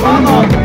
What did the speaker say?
Come on.